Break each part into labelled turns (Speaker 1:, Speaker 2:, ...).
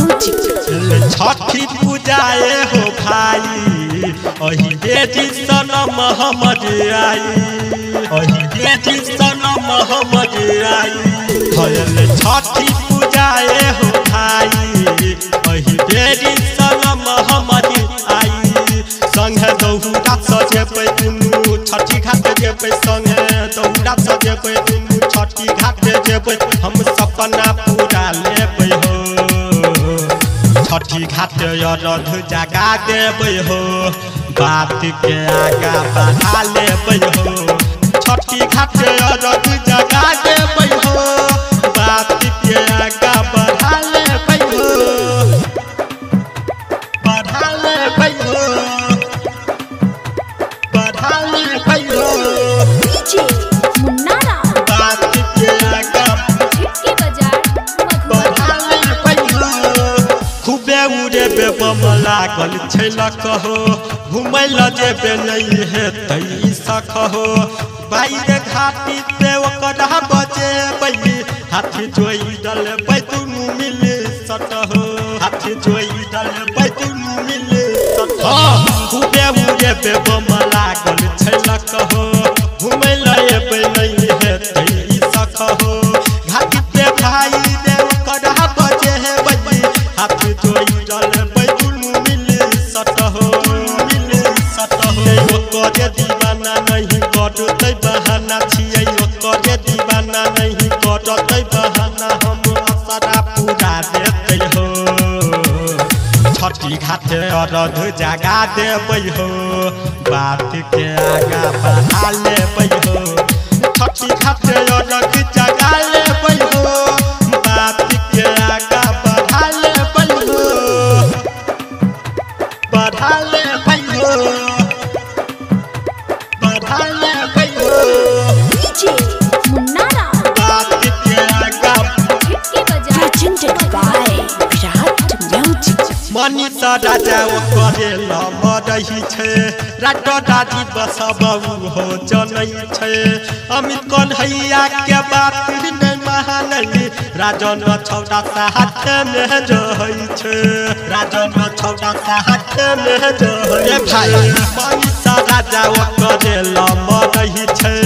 Speaker 1: छठी पूजाए हो भाई अही बेटी सनम हम आई। अही बेटी सनम हम आई। छठी पूजाए हो भाई अही बेटी सनम हम आई। संगे दौड़ा तो सजे पे छठी घाट जेबे संगे दौड़ा तो सजे पे छठी घाट जेबे हम सपना पूरा ले पे हो घाट अरध जगा देबै हो बात के आगा बढ़ा लेब हो छठी घाट अरध जगा देव हो बे लागल छलक हो घुमै ल जेबे नहीं हेतै सख हो घाटी पे ओकरा हाथी जोई डल बैतुनु मिल सट हो हाथी जोई डल बैतुनु मिल सट हो खूबे उड़े बे बम लागल छलक हो घुमै ल एबे नहीं हेतै सख हो घाटी पे भाई दे ओकरा बजे बैली हाथ देतै हो छठी घाटे अरध जगा देबै हो बात के आगा बढ़ा ले हो छठी घाट अरध मनीषा राजा ओकरे लमरही छै दादी बसबहु हो जनै छै अमित कन्हैया के बात महानली राजन छौड़ा साहत में रहै छै राजन छौड़ा साहत में रहै भाई मनीषा राजा ओकरे लमरही छै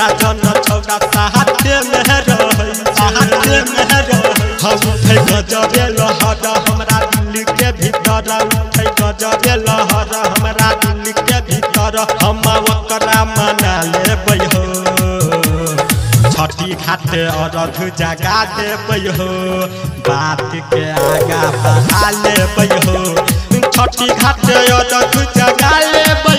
Speaker 1: राजन छौड़ा साहते में रहै साहते में रहै हम उठै गजबे लहर, हमरा दिल के भीतर उठै गजबे लहर, हमरा दिल के भीतर हम ओकरा मना लेबै हो। छठी घाट अरध जगा देबै हो, बात के आगा बढ़ा लेबै हो। छठी घाट अरध जगा लेबै